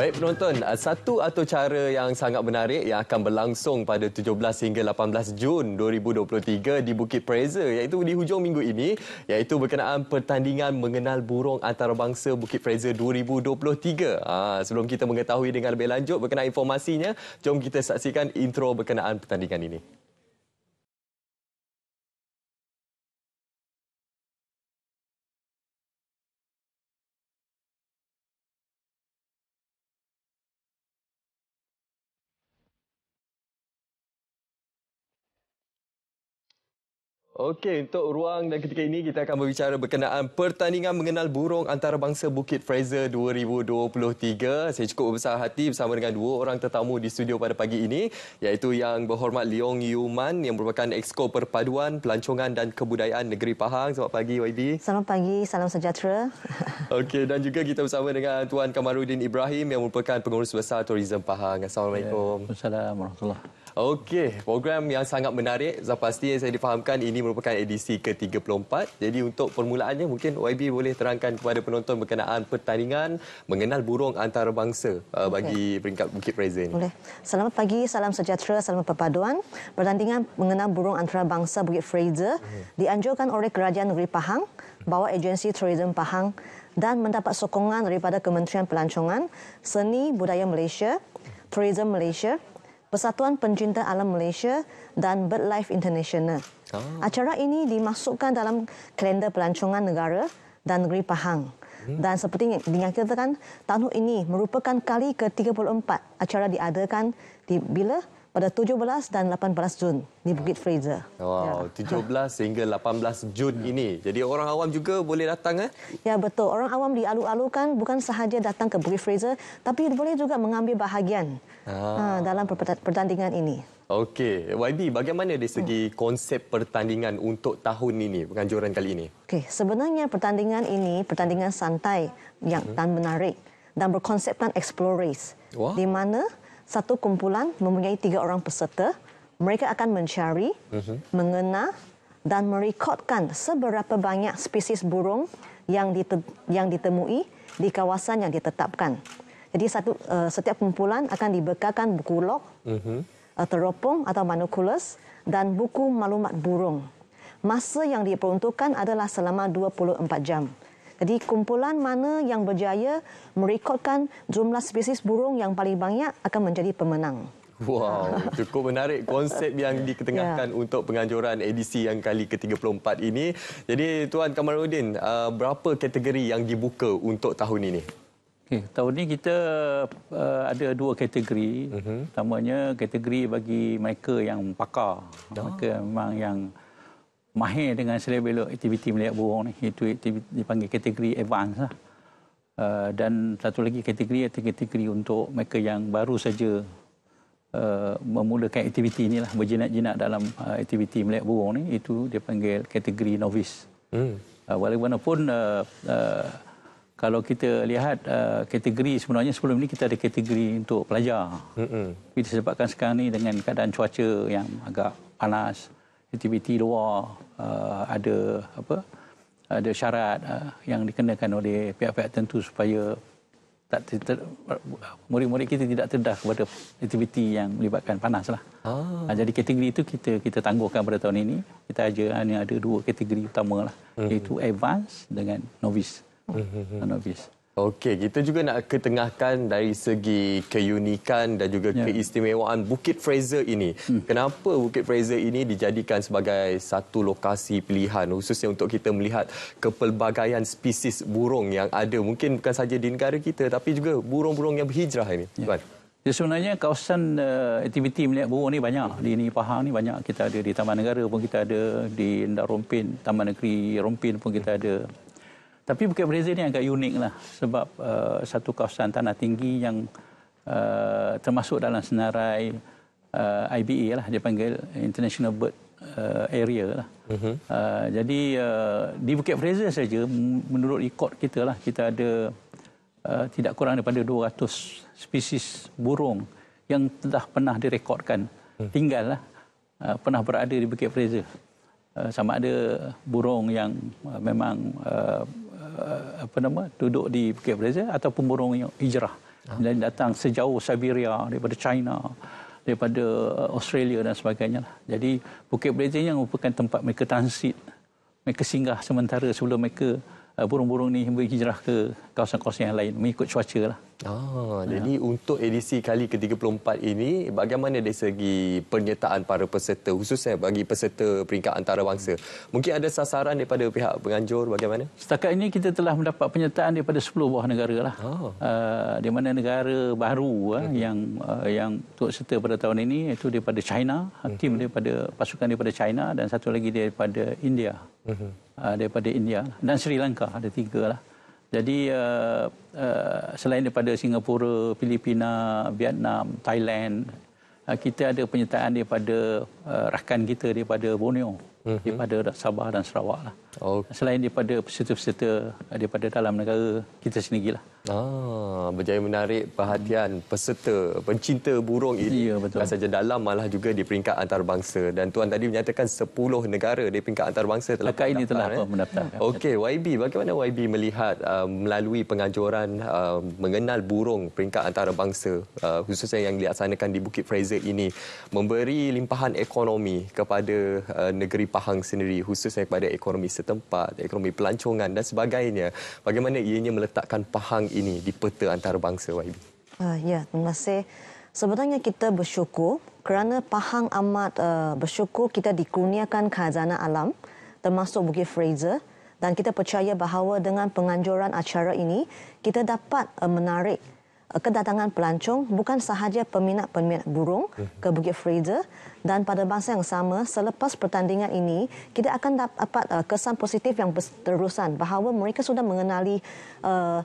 Baik penonton, satu atau cara yang sangat menarik yang akan berlangsung pada 17 hingga 18 Jun 2023 di Bukit Fraser iaitu di hujung minggu ini iaitu berkenaan pertandingan mengenal burung antarabangsa Bukit Fraser 2023. Ha, sebelum kita mengetahui dengan lebih lanjut berkenaan informasinya, jom kita saksikan intro berkenaan pertandingan ini. Okey, untuk ruang dan ketika ini kita akan berbicara berkenaan pertandingan mengenal burung antarabangsa Bukit Fraser 2023. Saya cukup berbesar hati bersama dengan dua orang tetamu di studio pada pagi ini iaitu yang berhormat Leong Yuman yang merupakan Exco Perpaduan Pelancongan dan Kebudayaan Negeri Pahang. Selamat pagi YB. Selamat pagi, salam sejahtera. Okey, dan juga kita bersama dengan Tuan Kamarudin Ibrahim yang merupakan Pengurus Besar Tourism Pahang. Assalamualaikum. Assalamualaikum warahmatullahi Okey, program yang sangat menarik. Pasti saya difahamkan ini merupakan edisi ke-34. Jadi untuk permulaannya mungkin YB boleh terangkan kepada penonton berkenaan pertandingan mengenal burung antarabangsa uh, bagi okay. peringkat Bukit Fraser ini. Boleh. Selamat pagi, salam sejahtera, salam perpaduan. Pertandingan mengenal burung antarabangsa Bukit Fraser hmm. dianjurkan oleh Kerajaan Negeri Pahang, bawah agensi Tourism Pahang dan mendapat sokongan daripada Kementerian Pelancongan, Seni Budaya Malaysia, Tourism Malaysia, Persatuan Pencinta Alam Malaysia dan BirdLife International. Oh. Acara ini dimasukkan dalam kalender pelancongan negara dan negeri Pahang. Hmm. Dan seperti yang dinyatakan, tahun ini merupakan kali ke-34 acara diadakan di bila pada 17 dan 18 Jun di Bukit Fraser. Wow, ya. 17 hingga 18 Jun ya. ini. Jadi orang awam juga boleh datang eh? Ya, betul. Orang awam dialu-alukan bukan sahaja datang ke Bukit Fraser tapi boleh juga mengambil bahagian ah. dalam pertandingan ini. Okey, YB, bagaimana dari segi hmm. konsep pertandingan untuk tahun ini, penganjuran kali ini? Okey, sebenarnya pertandingan ini pertandingan santai yang hmm. dan menarik dan berkonsepkan explore race. Wow. Di mana satu kumpulan mempunyai tiga orang peserta. Mereka akan mencari, uh-huh. mengenal dan merekodkan seberapa banyak spesies burung yang, dite- yang ditemui di kawasan yang ditetapkan. Jadi satu uh, setiap kumpulan akan dibekalkan buku log, uh-huh. uh, teropong atau manukulus dan buku maklumat burung. Masa yang diperuntukkan adalah selama 24 jam. Jadi kumpulan mana yang berjaya merekodkan jumlah spesies burung yang paling banyak akan menjadi pemenang. Wow, cukup menarik konsep yang diketengahkan yeah. untuk penganjuran edisi yang kali ke-34 ini. Jadi Tuan Kamarudin, uh, berapa kategori yang dibuka untuk tahun ini? Okay, tahun ini kita uh, ada dua kategori. Uh-huh. Pertamanya kategori bagi mereka yang pakar. Oh. Mereka memang yang mahir dengan selebel aktiviti melihat burung ni itu dipanggil kategori advance lah. Uh, dan satu lagi kategori itu kategori untuk mereka yang baru saja uh, memulakan aktiviti inilah berjinak-jinak dalam uh, aktiviti melihat burung ni itu dia panggil kategori novice. Hmm. Uh, walaupun uh, uh, kalau kita lihat uh, kategori sebenarnya sebelum ini kita ada kategori untuk pelajar. Hmm. Tapi disebabkan sekarang ni dengan keadaan cuaca yang agak panas, aktiviti luar uh, ada apa ada syarat uh, yang dikenakan oleh pihak-pihak tertentu supaya tak ter, murid-murid kita tidak terdah kepada aktiviti yang melibatkan panas lah. Ah. Uh, jadi kategori itu kita kita tangguhkan pada tahun ini. Kita aja hanya ada dua kategori utama lah, uh-huh. iaitu advance dengan novice. Uh-huh. Novice. Okey, kita juga nak ketengahkan dari segi keunikan dan juga ya. keistimewaan Bukit Fraser ini. Hmm. Kenapa Bukit Fraser ini dijadikan sebagai satu lokasi pilihan khususnya untuk kita melihat kepelbagaian spesies burung yang ada mungkin bukan saja di negara kita tapi juga burung-burung yang berhijrah ini. Ya. Tuan. Ya, sebenarnya kawasan uh, aktiviti melihat burung ni banyak. Di ini Pahang ni banyak. Kita ada di Taman Negara pun kita ada. Di Rompin, Taman Negeri Rompin pun kita ada. Tapi Bukit Brazil ni agak unik lah sebab uh, satu kawasan tanah tinggi yang uh, termasuk dalam senarai uh, IBA lah dia panggil International Bird uh, Area lah. Uh-huh. Uh, jadi uh, di Bukit Fraser saja menurut rekod kita lah kita ada uh, tidak kurang daripada 200 spesies burung yang telah pernah direkodkan uh-huh. tinggal lah uh, pernah berada di Bukit Fraser. Uh, sama ada burung yang uh, memang uh, apa nama duduk di Bukit Belajar ataupun burung yang hijrah Dan datang sejauh Siberia daripada China daripada Australia dan sebagainya. Jadi Bukit Belitung yang merupakan tempat mereka transit, mereka singgah sementara sebelum mereka uh, burung-burung ni berhijrah ke kawasan-kawasan yang lain mengikut cuaca lah. Ah, ya. Jadi untuk edisi kali ke-34 ini, bagaimana dari segi penyertaan para peserta, khususnya bagi peserta peringkat antarabangsa? Mungkin ada sasaran daripada pihak penganjur bagaimana? Setakat ini kita telah mendapat penyertaan daripada 10 buah negara lah. Oh. Uh, di mana negara baru uh, yang uh, yang turut serta pada tahun ini iaitu daripada China, uh-huh. tim daripada pasukan daripada China dan satu lagi daripada India. Uh-huh. Uh, daripada India dan Sri Lanka ada tiga lah. Jadi uh, uh, selain daripada Singapura, Filipina, Vietnam, Thailand, uh, kita ada penyertaan daripada uh, rakan kita daripada Borneo, uh-huh. daripada Sabah dan Sarawak lah. Okay. Selain daripada peserta-peserta daripada dalam negara kita sendiri lah. Ah, berjaya menarik perhatian peserta pencinta burung ini. Ya, betul. Bukan saja dalam malah juga di peringkat antarabangsa. Dan tuan tadi menyatakan 10 negara di peringkat antarabangsa telah Dekat ini telah eh? mendaftar. Okey, YB, bagaimana YB melihat uh, melalui penganjuran uh, mengenal burung peringkat antarabangsa uh, khususnya yang dilaksanakan di Bukit Fraser ini memberi limpahan ekonomi kepada uh, negeri Pahang sendiri khususnya kepada ekonomi setempat, ekonomi pelancongan dan sebagainya. Bagaimana ianya meletakkan Pahang ini di peta antarabangsa YB? Uh, ya, terima kasih. Sebenarnya kita bersyukur kerana Pahang amat uh, bersyukur kita dikurniakan khazanah alam termasuk Bukit Fraser dan kita percaya bahawa dengan penganjuran acara ini kita dapat uh, menarik uh, kedatangan pelancong bukan sahaja peminat-peminat burung ke Bukit Fraser dan pada masa yang sama selepas pertandingan ini kita akan dapat uh, kesan positif yang berterusan bahawa mereka sudah mengenali uh,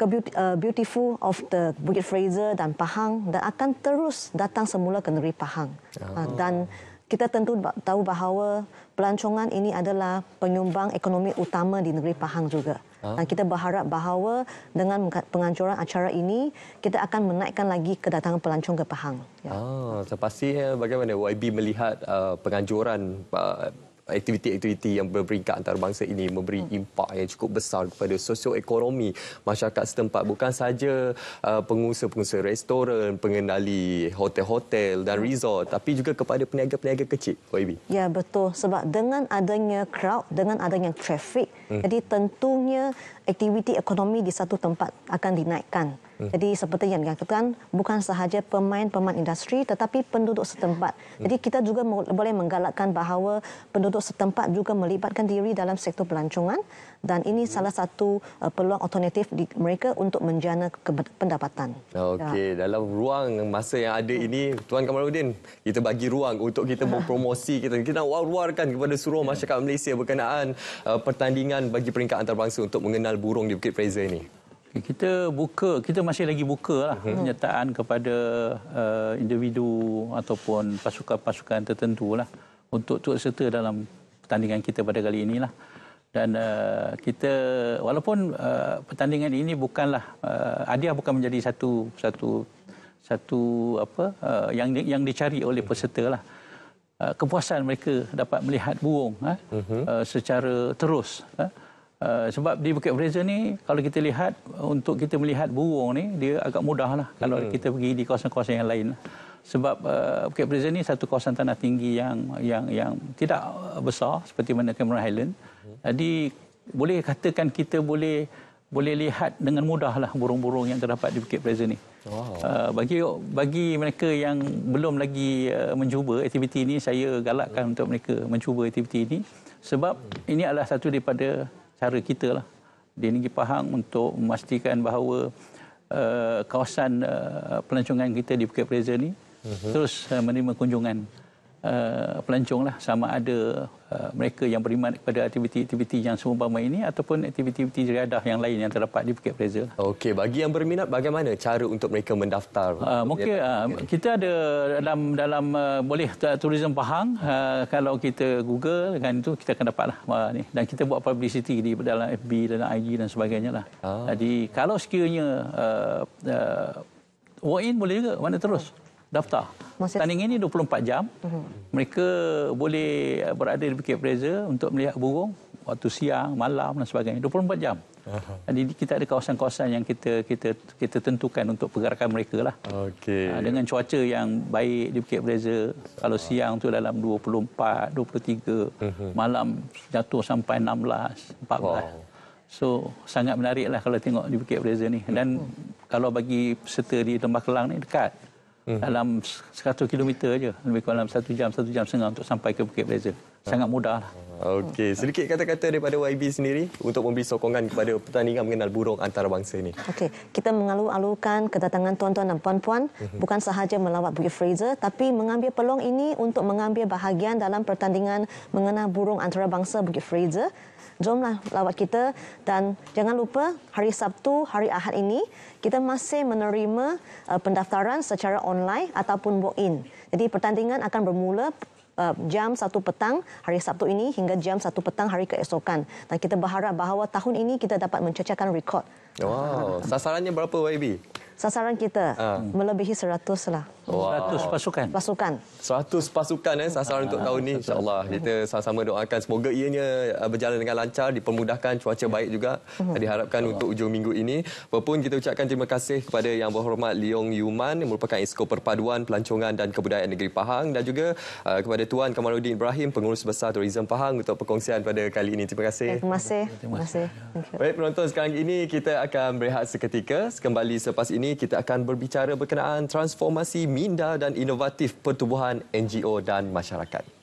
ke uh, beautiful of the Bukit Fraser dan Pahang dan akan terus datang semula ke negeri Pahang. Oh. Dan kita tentu tahu bahawa pelancongan ini adalah penyumbang ekonomi utama di negeri Pahang juga. Dan kita berharap bahawa dengan penganjuran acara ini kita akan menaikkan lagi kedatangan pelancong ke Pahang. Ya. Ah, pastinya bagaimana YB melihat uh, penganjuran uh, aktiviti-aktiviti yang berperingkat antarabangsa ini memberi hmm. impak yang cukup besar kepada sosioekonomi masyarakat setempat bukan saja uh, pengusaha-pengusaha restoran, pengendali hotel-hotel dan resort tapi juga kepada peniaga-peniaga kecil. OIB. Ya betul sebab dengan adanya crowd, dengan adanya traffic, hmm. jadi tentunya aktiviti ekonomi di satu tempat akan dinaikkan. Hmm. Jadi seperti yang dikatakan bukan sahaja pemain-pemain industri tetapi penduduk setempat. Hmm. Jadi kita juga boleh menggalakkan bahawa penduduk setempat juga melibatkan diri dalam sektor pelancongan dan ini hmm. salah satu uh, peluang alternatif di mereka untuk menjana pendapatan. Okey, ya. dalam ruang masa yang ada ini Tuan Kamaluddin, kita bagi ruang untuk kita mempromosi kita kita nak war-warkan kepada seluruh masyarakat Malaysia berkenaan uh, pertandingan bagi peringkat antarabangsa untuk mengenal burung di Bukit Fraser ini kita buka kita masih lagi buka lah uh-huh. penyertaan kepada uh, individu ataupun pasukan-pasukan tertentu lah untuk turut serta dalam pertandingan kita pada kali ini lah dan uh, kita walaupun uh, pertandingan ini bukanlah uh, hadiah bukan menjadi satu satu satu apa uh, yang yang dicari oleh peserta lah uh, kepuasan mereka dapat melihat burung uh, uh-huh. uh, secara terus uh, Uh, sebab di Bukit Fraser ni kalau kita lihat untuk kita melihat burung ni dia agak mudah lah kalau hmm. kita pergi di kawasan-kawasan yang lain sebab uh, Bukit Fraser ni satu kawasan tanah tinggi yang yang yang tidak besar seperti mana Cameron Highland hmm. jadi boleh katakan kita boleh boleh lihat dengan mudah lah burung-burung yang terdapat di Bukit Fraser ni wow. uh, bagi bagi mereka yang belum lagi uh, mencuba aktiviti ini saya galakkan hmm. untuk mereka mencuba aktiviti ini sebab hmm. ini adalah satu daripada cara kita lah di Negeri Pahang untuk memastikan bahawa uh, kawasan uh, pelancongan kita di Bukit Fraser ni uh-huh. terus uh, menerima kunjungan uh, pelancong lah sama ada uh, mereka yang beriman kepada aktiviti-aktiviti yang seumpama ini ataupun aktiviti-aktiviti riadah yang lain yang terdapat di Bukit Fraser. Okey, bagi yang berminat bagaimana cara untuk mereka mendaftar? Uh, mungkin uh, kita ada dalam dalam uh, boleh tourism Pahang uh, kalau kita Google kan itu kita akan dapatlah uh, ni dan kita buat publicity di dalam FB dan IG dan sebagainya lah. Ah. Jadi kalau sekiranya uh, uh, walk in boleh juga mana terus daftar. Masa... Tanding ini 24 jam. Uh-huh. Mereka boleh berada di Bukit Fraser untuk melihat burung waktu siang, malam dan sebagainya. 24 jam. Jadi kita ada kawasan-kawasan yang kita kita kita tentukan untuk pergerakan mereka lah. Okey. Ha, dengan cuaca yang baik di Bukit Beza, kalau siang tu dalam 24, 23, uh-huh. malam jatuh sampai 16, 14. Wow. So sangat menarik lah kalau tengok di Bukit Beza ni. Dan uh-huh. kalau bagi peserta di Lembah Kelang ni dekat. Uh-huh. Dalam 100 km je, lebih kurang dalam 1 jam, 1 jam setengah untuk sampai ke Bukit Beza. Sangat mudah lah. Okey, sedikit kata-kata daripada YB sendiri untuk memberi sokongan kepada pertandingan mengenal burung antarabangsa ini. Okey, kita mengalu-alukan kedatangan tuan-tuan dan puan-puan uh-huh. bukan sahaja melawat Bukit Fraser tapi mengambil peluang ini untuk mengambil bahagian dalam pertandingan mengenal burung antarabangsa Bukit Fraser. Jomlah lawat kita dan jangan lupa hari Sabtu, hari Ahad ini kita masih menerima uh, pendaftaran secara online ataupun walk-in. Jadi pertandingan akan bermula Uh, jam 1 petang hari Sabtu ini hingga jam 1 petang hari keesokan. Dan kita berharap bahawa tahun ini kita dapat mencecahkan rekod. Wow, sasarannya berapa YB? Sasaran kita uh. melebihi 100 lah. Wow. 100 pasukan. Pasukan. 100 pasukan eh sasaran untuk tahun ini insya-Allah. Kita sama-sama doakan semoga ianya uh, berjalan dengan lancar, dipermudahkan, cuaca baik juga. Uh-huh. Diharapkan untuk ujung minggu ini. Apapun kita ucapkan terima kasih kepada yang berhormat Leong Yuman yang merupakan Esko Perpaduan Pelancongan dan Kebudayaan Negeri Pahang dan juga uh, kepada Tuan Kamaluddin Ibrahim pengurus besar Tourism Pahang untuk perkongsian pada kali ini. Terima kasih. Terima kasih. Terima kasih. Baik penonton sekarang ini kita akan berehat seketika. Kembali selepas ini kita akan berbicara berkenaan transformasi minda dan inovatif pertubuhan NGO dan masyarakat.